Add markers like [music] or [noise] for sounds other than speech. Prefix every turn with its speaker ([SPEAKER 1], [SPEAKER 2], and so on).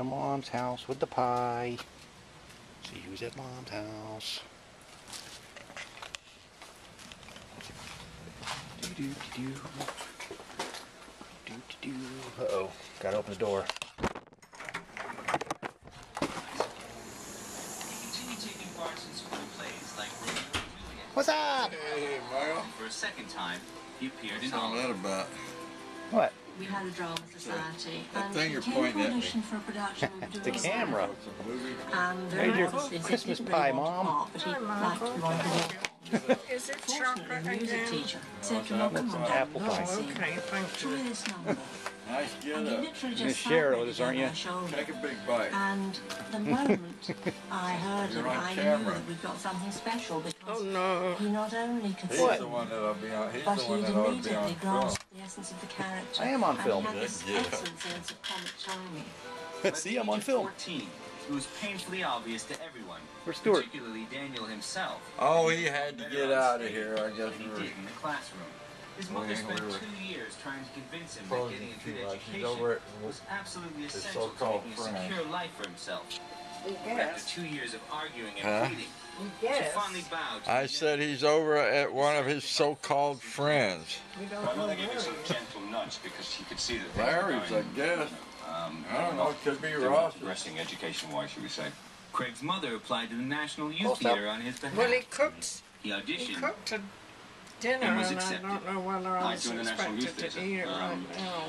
[SPEAKER 1] to mom's house with the pie. See who's at mom's house. Do do do do. Do do do. Uh oh. Gotta open the door.
[SPEAKER 2] Continue taking parts in school plays like Romeo and Juliet.
[SPEAKER 1] What's up?
[SPEAKER 3] Hey, Michael.
[SPEAKER 2] For a second time, he appeared in
[SPEAKER 3] What's all that about?
[SPEAKER 1] What?
[SPEAKER 4] We had a drama society,
[SPEAKER 3] That
[SPEAKER 4] and um,
[SPEAKER 3] thing
[SPEAKER 4] we
[SPEAKER 3] you're
[SPEAKER 4] came
[SPEAKER 3] pointing at me.
[SPEAKER 4] for a production. [laughs]
[SPEAKER 1] The camera.
[SPEAKER 3] What's a movie?
[SPEAKER 4] And
[SPEAKER 1] There's your Christmas pie,
[SPEAKER 4] really
[SPEAKER 1] Mom.
[SPEAKER 4] to but he liked to be on
[SPEAKER 5] Is it chocolate
[SPEAKER 4] the music
[SPEAKER 5] again?
[SPEAKER 4] teacher said,
[SPEAKER 3] it's
[SPEAKER 4] "Come on, come
[SPEAKER 1] apple pie.
[SPEAKER 4] let's
[SPEAKER 5] Oh,
[SPEAKER 4] sing.
[SPEAKER 5] okay, thank
[SPEAKER 4] Try
[SPEAKER 5] you.
[SPEAKER 4] this number." [laughs]
[SPEAKER 3] Nice get up.
[SPEAKER 4] literally
[SPEAKER 1] Miss
[SPEAKER 4] just sat
[SPEAKER 1] Cheryl,
[SPEAKER 4] there
[SPEAKER 1] this,
[SPEAKER 4] on
[SPEAKER 1] aren't you?
[SPEAKER 3] Take a big bite.
[SPEAKER 4] And the [laughs] moment I heard
[SPEAKER 3] You're
[SPEAKER 4] him,
[SPEAKER 3] on
[SPEAKER 4] I knew that we'd got something special
[SPEAKER 5] Oh
[SPEAKER 4] because
[SPEAKER 5] no.
[SPEAKER 4] he not only could
[SPEAKER 3] He's
[SPEAKER 4] sing,
[SPEAKER 3] the one that'll be on. He's
[SPEAKER 4] but
[SPEAKER 3] the one
[SPEAKER 4] he'd
[SPEAKER 3] that ought be
[SPEAKER 4] immediately
[SPEAKER 3] on
[SPEAKER 4] grasped the essence of the character.
[SPEAKER 1] I am on film.
[SPEAKER 4] He had this
[SPEAKER 3] Yeah.
[SPEAKER 4] excellent of comic timing. [laughs]
[SPEAKER 1] See, I'm on
[SPEAKER 2] the age of
[SPEAKER 1] film.
[SPEAKER 2] 14, it was painfully obvious to everyone,
[SPEAKER 1] Where's Stuart?
[SPEAKER 2] particularly Daniel himself.
[SPEAKER 3] Oh, he had to get out of here. I guess
[SPEAKER 2] than
[SPEAKER 3] we
[SPEAKER 2] he did in the classroom. His mother spent two years trying to convince him that
[SPEAKER 3] closing
[SPEAKER 2] getting a
[SPEAKER 3] too
[SPEAKER 2] good
[SPEAKER 3] much. He's
[SPEAKER 2] education was absolutely essential to making a
[SPEAKER 3] friend.
[SPEAKER 2] secure life for himself. But after two years of arguing and
[SPEAKER 3] Huh?
[SPEAKER 2] pleading, she finally vowed to
[SPEAKER 3] I said he's over at one of his so-called friends.
[SPEAKER 5] We don't
[SPEAKER 6] My
[SPEAKER 5] know
[SPEAKER 6] mother gave
[SPEAKER 5] where
[SPEAKER 6] some gentle nudge because she could see that things were
[SPEAKER 3] Larry's, I guess.
[SPEAKER 6] um,
[SPEAKER 3] I don't know. It could be Ross.
[SPEAKER 6] progressing education-wise, should we say.
[SPEAKER 2] Craig's mother applied to the National Youth
[SPEAKER 1] Close up.
[SPEAKER 2] Theater on his behalf.
[SPEAKER 5] Well, he cooked.
[SPEAKER 2] he
[SPEAKER 5] He
[SPEAKER 2] auditioned
[SPEAKER 5] cooked a dinner,
[SPEAKER 2] And was
[SPEAKER 5] and I
[SPEAKER 2] accepted.
[SPEAKER 5] don't know whether I
[SPEAKER 6] I
[SPEAKER 5] was
[SPEAKER 6] the National
[SPEAKER 5] expected
[SPEAKER 6] Youth
[SPEAKER 5] to
[SPEAKER 6] Theatre,
[SPEAKER 5] eat it
[SPEAKER 6] um,
[SPEAKER 5] right now.